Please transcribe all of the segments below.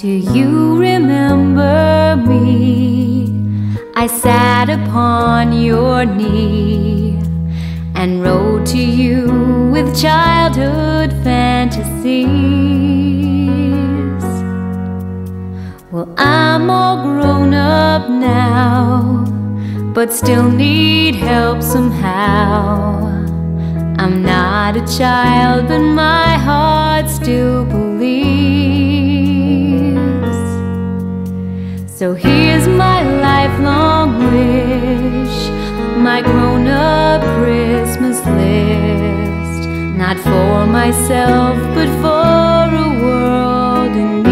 Do you remember me? I sat upon your knee and wrote to you with childhood fantasies. Well, I'm all grown up now, but still need help somehow. I'm not a child, but my heart still believes. So here's my lifelong wish, my grown up Christmas list. Not for myself, but for a world in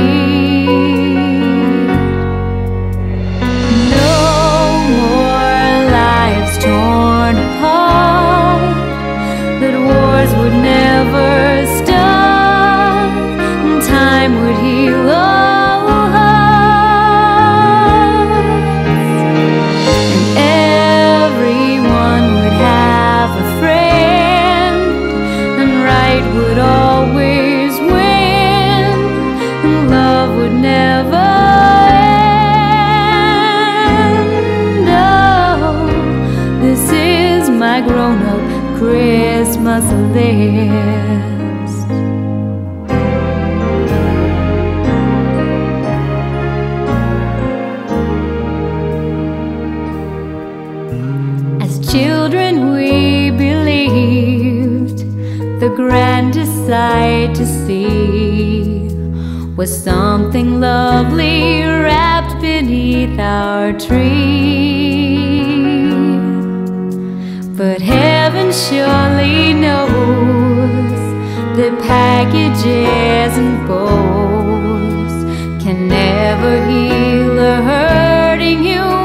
my grown up Christmas list. As children, we believed the grandest sight to see was something lovely wrapped beneath our tree. But heaven surely knows that packages and bows can never heal a hurting human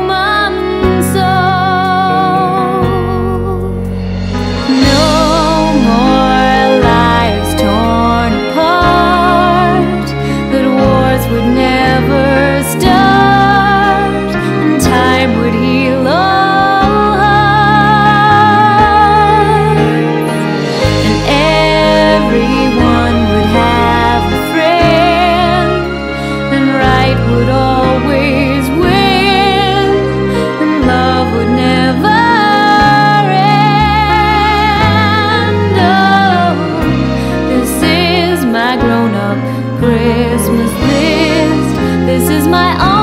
Christmas list. This is my own.